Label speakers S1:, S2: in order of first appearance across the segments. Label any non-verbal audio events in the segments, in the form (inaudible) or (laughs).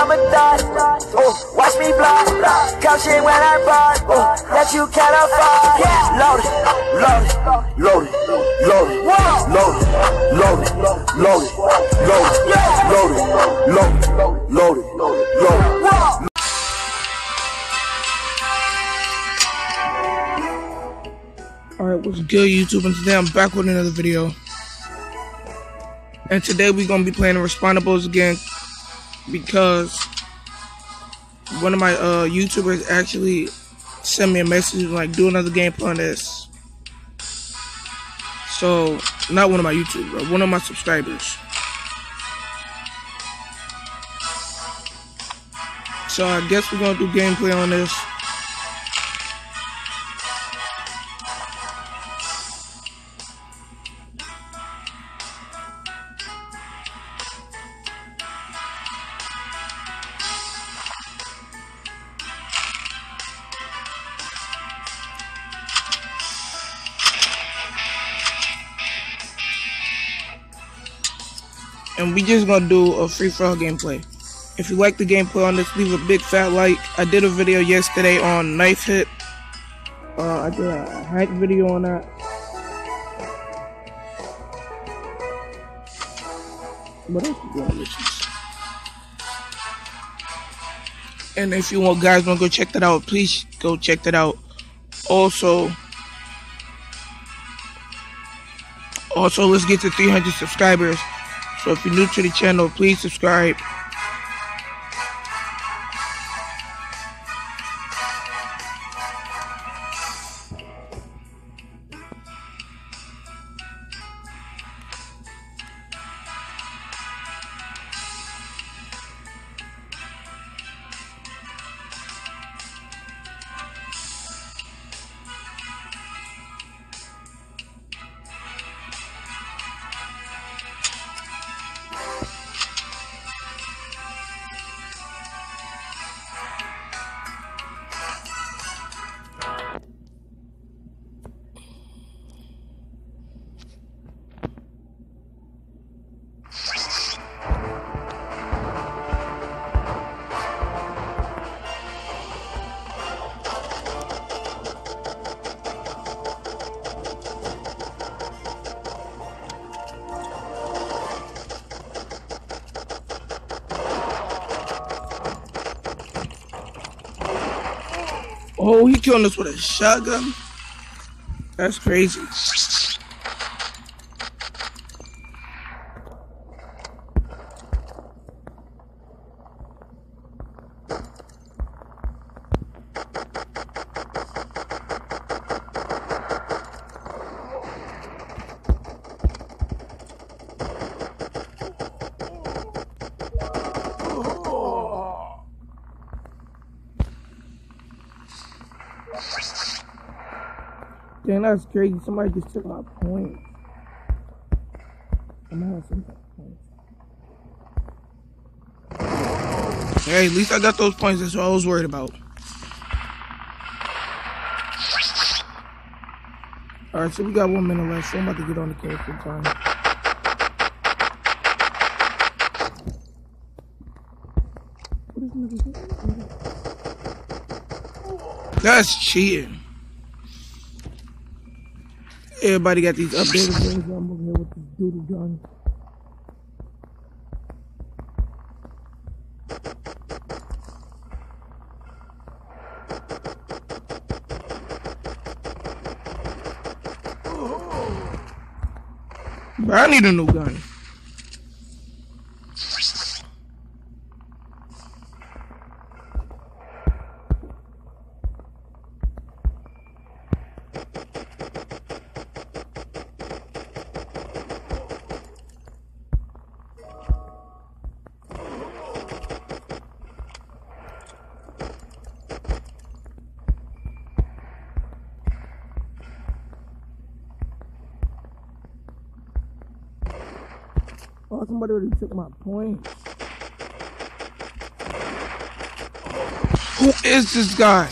S1: I'm a thot. Oh, watch me block. Count shit when I bought. Oh, that you can't afford. Load it, load it, load it, load it, load it, load it, load it, load it, load it, load it, load it, load it.
S2: Alright, what's good YouTube? And today I'm back with another video. And today we're gonna be playing the Respawnables again because one of my uh YouTubers actually sent me a message like do another gameplay on this. So not one of my YouTubers, one of my subscribers. So I guess we're gonna do gameplay on this. And we just gonna do a free for all gameplay. If you like the gameplay on this, leave a big fat like. I did a video yesterday on knife hit. Uh, I did a hack video on that. What else we doing, bitches? And if you want guys wanna go check that out, please go check that out. Also, also let's get to 300 subscribers. So if you're new to the channel, please subscribe. Oh, he killing us with a shotgun? That's crazy. Damn, that's crazy. Somebody just took my point. I'm gonna have some points. Hey, at least I got those points. That's what I was worried about. Alright, so we got one minute left, so I'm about to get on the time. What is nigga? That's cheating. Everybody got these updated (laughs) things. I'm over here with this doodle gun. But I need a new gun. Oh, somebody already took my point. Who is this guy?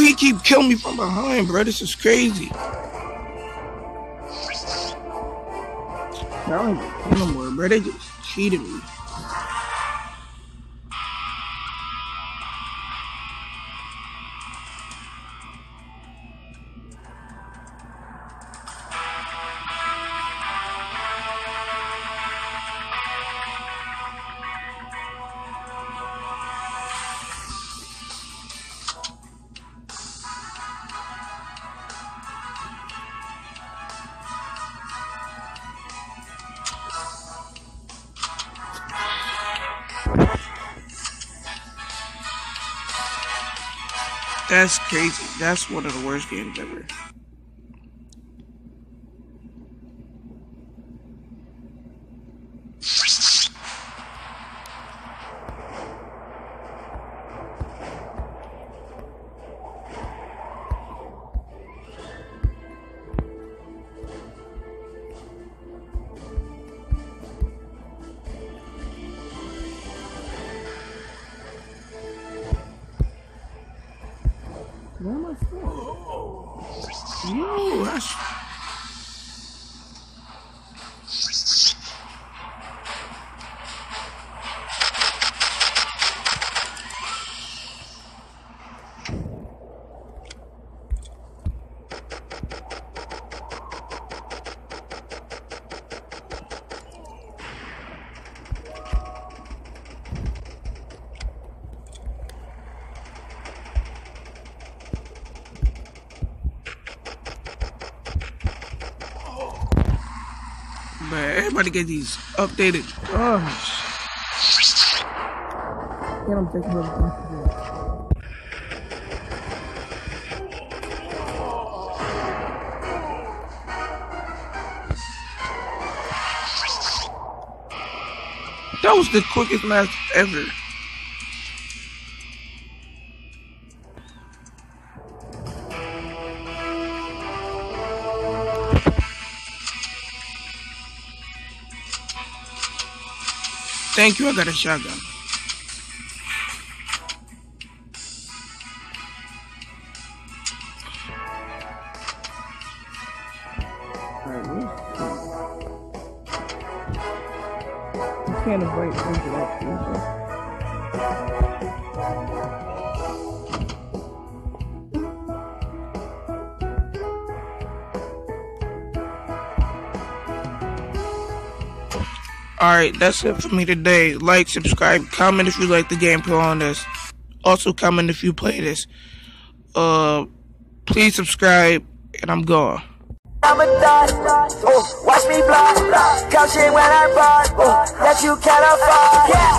S2: They keep killing me from behind, bro. This is crazy. I don't no more, bro. They just cheated me. That's crazy. That's one of the worst games ever. Where am I from? Yo, that's. Man, everybody get these updated oh, everything. That was the quickest match ever. Thank you, I got a shotgun. Can't invite people up, please. Alright, that's it for me today. Like, subscribe, comment if you like the gameplay on this. Also, comment if you play this. Uh, please subscribe, and I'm gone.
S1: I'm a oh, watch me count shit when I bought, oh, that you can't afford, yeah,